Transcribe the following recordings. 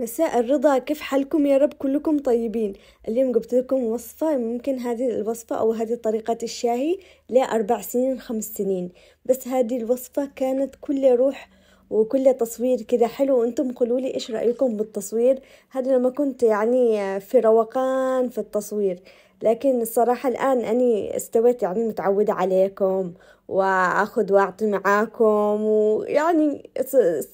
مساء الرضا كيف حالكم؟ يا رب كلكم طيبين. اليوم جبت لكم وصفة ممكن هذه الوصفة أو هذه طريقة الشاهي لأربع سنين خمس سنين. بس هذه الوصفة كانت كل روح وكل تصوير كذا حلو. وأنتم قولوا لي إيش رأيكم بالتصوير؟ هذا لما كنت يعني في روقان في التصوير. لكن الصراحة الآن أني استويت يعني متعودة عليكم وأخذ واعطي معاكم ويعني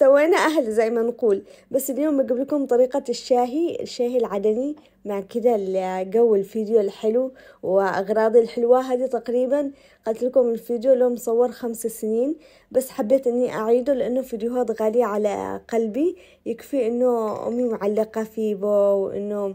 سوينا أهل زي ما نقول. بس اليوم بجيب لكم طريقة الشاهي الشاهي العدني مع كده جو الفيديو الحلو واغراضي الحلوة. هذه تقريبا قلت لكم الفيديو له مصور خمس سنين بس حبيت إني أعيده لأنه فيديوهات غالية على قلبي. يكفي إنه أمي معلقة فيه وإنه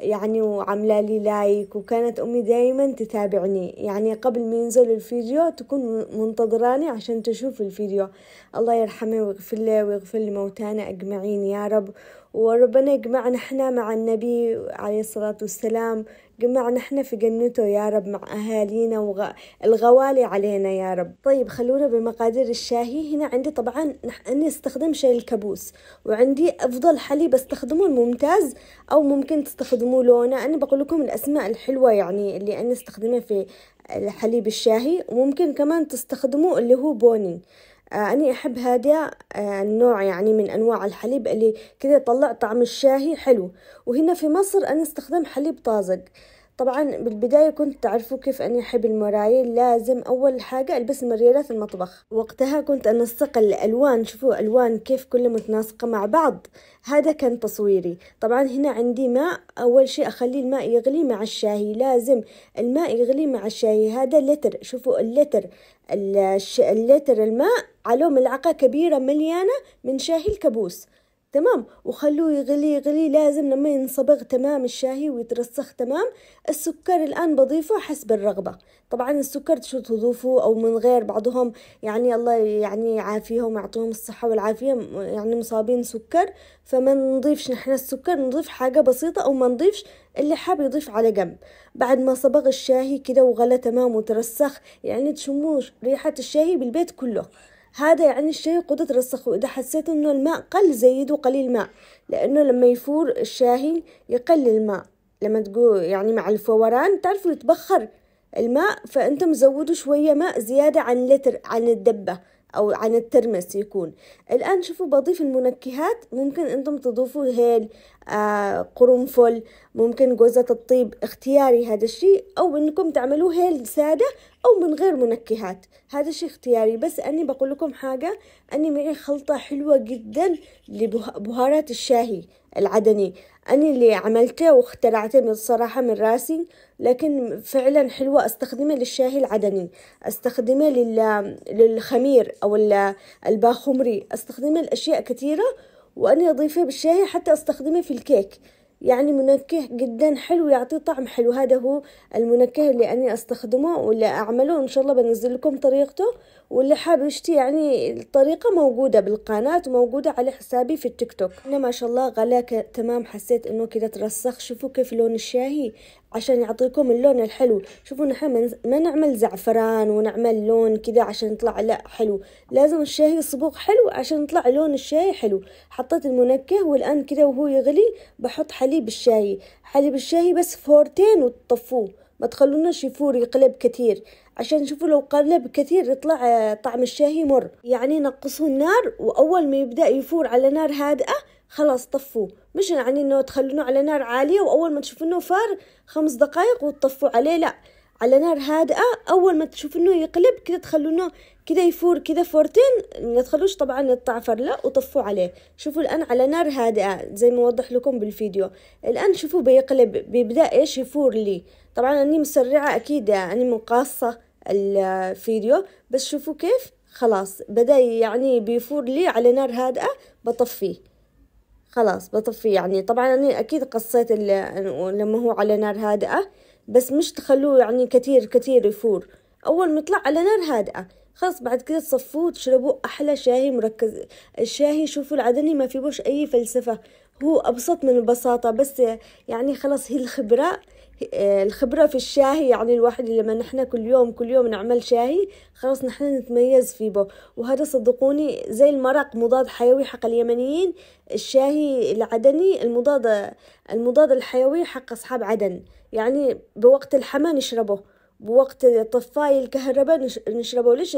يعني وعاملة لي لايك وكانت أمي دايما تتابعني. يعني قبل ما ينزل الفيديو تكون منتظراني عشان تشوف الفيديو. الله يرحمه ويغفر له ويغفر لموتانا أجمعين يا رب. وربنا يجمعنا إحنا مع النبي عليه الصلاة والسلام. جمعنا إحنا في جنته يا رب مع أهالينا والغوالي علينا يا رب. طيب خلونا بمقادير الشاهي. هنا عندي طبعا أني أستخدم شاي الكابوس وعندي أفضل حليب استخدمه الممتاز أو ممكن تستخدموا لونه. أنا بقول لكم الأسماء الحلوة يعني اللي أنا أستخدمها في الحليب الشاهي وممكن كمان تستخدموا اللي هو بوني. آه أني أحب هذا آه النوع يعني من أنواع الحليب اللي كذا يطلع طعم الشاهي حلو. وهنا في مصر أنا استخدم حليب طازج. طبعا بالبداية كنت تعرفوا كيف أني أحب المرايل لازم أول حاجة ألبس مريالات المطبخ. وقتها كنت أنسق الألوان شوفوا ألوان كيف كلها متناسقة مع بعض. هذا كان تصويري. طبعا هنا عندي ماء أول شيء أخلي الماء يغلي مع الشاي لازم الماء يغلي مع الشاي هذا لتر شوفوا اللتر اللتر الماء على ملعقة كبيرة مليانة من شاهي الكابوس. تمام. وخلوه يغلي يغلي لازم لما ينصبغ تمام الشاهي ويترسخ تمام السكر الآن بضيفه حسب الرغبة. طبعا السكر شو تضيفوا أو من غير بعضهم يعني الله يعني يعافيهم ويعطيهم الصحة والعافية يعني مصابين سكر فما نضيفش نحن السكر نضيف حاجة بسيطة أو ما نضيفش اللي حاب يضيف على جنب. بعد ما صبغ الشاهي كده وغلى تمام وترسخ يعني تشموا ريحة الشاهي بالبيت كله. هذا يعني الشاي قدرة رسخه. إذا حسيت إنه الماء قل زيدوا قليل ماء لأنه لما يفور الشاهي يقل الماء. لما تقول يعني مع الفوران تعرفوا يتبخر الماء فأنتم زودوا شوية ماء زيادة عن لتر عن الدبة أو عن الترمس يكون. الآن شوفوا بضيف المنكهات. ممكن أنتم تضيفوا هيل آه قرنفل ممكن جوزة الطيب اختياري هذا الشيء. أو إنكم تعملوه هيل سادة أو من غير منكهات. هذا شيء اختياري. بس أني بقول لكم حاجة أني معي خلطة حلوة جدا لبهارات الشاهي العدني. أنا اللي عملته واخترعته من الصراحة من راسي لكن فعلا حلوة. أستخدمه للشاهي العدني. أستخدمه لل... للخمير أو الباخمري. أستخدمه لأشياء كثيرة وأنا أضيفه بالشاهي حتى أستخدمه في الكيك. يعني منكه جدا حلو يعطي طعم حلو. هذا هو المنكه اللي أنا أستخدمه واللي أعمله. إن شاء الله بنزل لكم طريقته. واللي حاب يشتي يعني الطريقة موجودة بالقناة وموجودة على حسابي في التيك توك. أنا ما شاء الله غلاك تمام حسيت إنه كده ترسخ. شوفوا كيف لون الشاهي. عشان يعطيكم اللون الحلو. شوفوا نحن ما نعمل زعفران ونعمل لون كذا عشان يطلع لا حلو. لازم الشاي يصبغ حلو عشان يطلع لون الشاي حلو. حطيت المنكه والآن كذا وهو يغلي بحط حليب الشاي. حليب الشاي بس فورتين وتطفوه. ما تخلوناش يفور يقلب كثير. عشان شوفوا لو قلب كثير يطلع طعم الشاي مر. يعني نقصوا النار وأول ما يبدأ يفور على نار هادئة خلاص طفوه. مش يعني إنه تخلونه على نار عالية وأول ما تشوف انه فار خمس دقايق وتطفوا عليه لا على نار هادئة. أول ما تشوف إنه يقلب كده تخلونه كده يفور كده فورتين ما تخلوش طبعا يتعفر لا وطفوا عليه. شوفوا الآن على نار هادئة زي ما وضح لكم بالفيديو. الآن شوفوا بيقلب بيبدأ إيش؟ يفور لي. طبعا أني مسرعة أكيد يعني مقاصة الفيديو بس شوفوا كيف خلاص بدأ يعني بيفور لي على نار هادئة بطفيه. خلاص بطفيه يعني طبعا أنا أكيد قصيت لما هو على نار هادئة بس مش تخلوه يعني كتير كتير يفور. أول ما يطلع على نار هادئة خلاص بعد كده تصفوه تشربوا أحلى شاي مركز الشاي شوفوا العدني ما فيهوش أي فلسفة. هو أبسط من البساطة بس يعني خلاص هي الخبرة الخبرة في الشاهي يعني الواحد لما نحن كل يوم كل يوم نعمل شاهي خلاص نحن نتميز فيه به وهذا صدقوني زي المرق مضاد حيوي حق اليمنيين الشاهي العدني المضاد المضاد الحيوي حق أصحاب عدن. يعني بوقت الحما نشربه بوقت طفاي الكهرباء نشربه ليش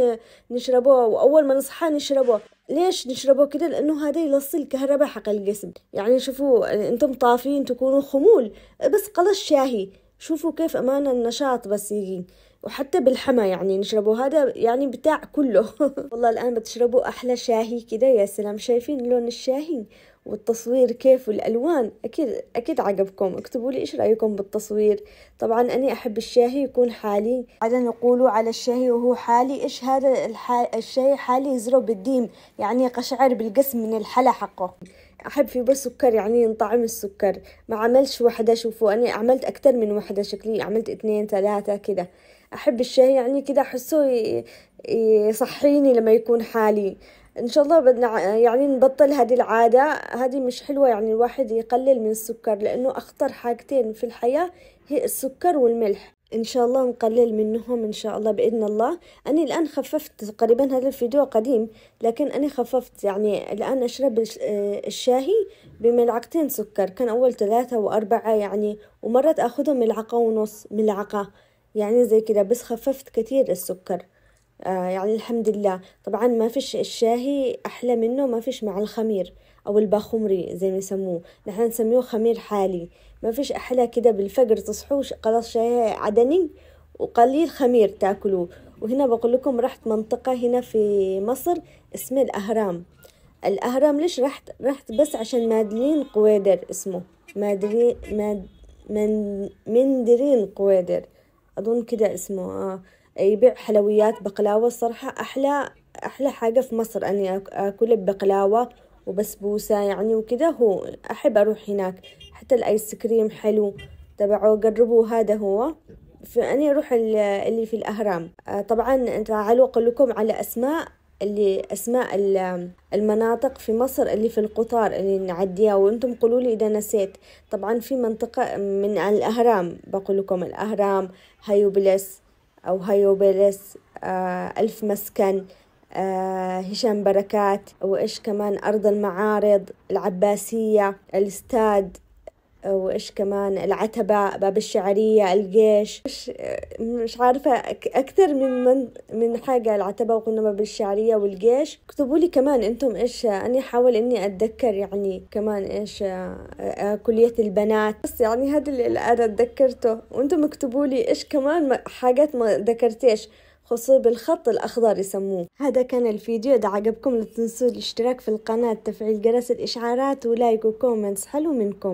نشربه وأول ما نصحى نشربه ليش نشربه كده؟ لأنه هذا يلصي الكهرباء حق الجسم. يعني شوفوا أنتم طافين تكونوا خمول. بس قلص شاهي. شوفوا كيف أمانة النشاط بس يجي. وحتى بالحما يعني نشربوا هذا يعني بتاع كله. والله الآن بتشربوا أحلى شاهي كده. يا سلام. شايفين لون الشاهي؟ والتصوير كيف والألوان أكيد أكيد عجبكم. اكتبوا لي إيش رأيكم بالتصوير. طبعا أنا أحب الشاهي يكون حالي. عادة نقولوا على الشاهي وهو حالي إيش هذا الشاي حالي يزرو بالديم يعني قشعر بالقسم من الحلا حقه. أحب فيه بس سكر يعني طعم السكر. ما عملش وحدة شوفوا أنا عملت أكتر من وحدة شكلي عملت اثنين ثلاثة كده أحب الشاي يعني كده أحسه يصحيني لما يكون حالي. إن شاء الله بدنا يعني نبطل هذه العادة. هذه مش حلوة يعني الواحد يقلل من السكر لأنه أخطر حاجتين في الحياة هي السكر والملح. إن شاء الله نقلل منهم إن شاء الله بإذن الله. أنا الآن خففت تقريبا هذا الفيديو قديم لكن أنا خففت يعني الآن أشرب الشاهي بملعقتين سكر. كان أول ثلاثة وأربعة يعني ومرات آخذهم ملعقة ونص ملعقة يعني زي كده بس خففت كثير السكر. آه يعني الحمد لله. طبعا ما فيش الشاهي أحلى منه ما فيش مع الخمير أو الباخمري زي ما يسموه. نحن نسميه خمير حالي. ما فيش أحلى كده بالفجر تصحوا خلاص شاي عدني وقليل خمير تاكلوه. وهنا بقول لكم رحت منطقة هنا في مصر اسمها الأهرام. الأهرام ليش رحت؟ رحت بس عشان مادلين قويدر اسمه. مادرين ماد من مندرين قويدر أظن كده اسمه آه. يبيع حلويات بقلاوة الصراحة أحلى أحلى حاجة في مصر أني أكل بقلاوة وبسبوسة يعني وكده. هو أحب أروح هناك. حتى الآيس كريم حلو. تبعه جربوا هذا هو. فأني أروح اللي في الأهرام. آه، طبعا تعالوا أقول لكم على أسماء اللي أسماء المناطق في مصر اللي في القطار اللي نعديها. وأنتم قولوا لي إذا نسيت. طبعا في منطقة من الأهرام بقول لكم الأهرام هليوبوليس. أو هليوبوليس آه ألف مسكن آه هشام بركات وإيش كمان أرض المعارض العباسية الإستاد. وإيش كمان؟ العتبة باب الشعرية الجيش. مش, مش عارفة أكثر من من من حاجة العتبة وقلنا باب الشعرية والجيش. اكتبوا لي كمان أنتم إيش أنا أحاول إني أتذكر يعني كمان إيش آه، كلية البنات. بس يعني هذا اللي أنا تذكرته. وأنتم اكتبوا لي إيش كمان حاجات ما ذكرتيش. خصوصا بالخط الأخضر يسموه. هذا كان الفيديو. إذا عجبكم لا تنسوا الاشتراك في القناة تفعيل جرس الإشعارات و like و comments. حلو منكم.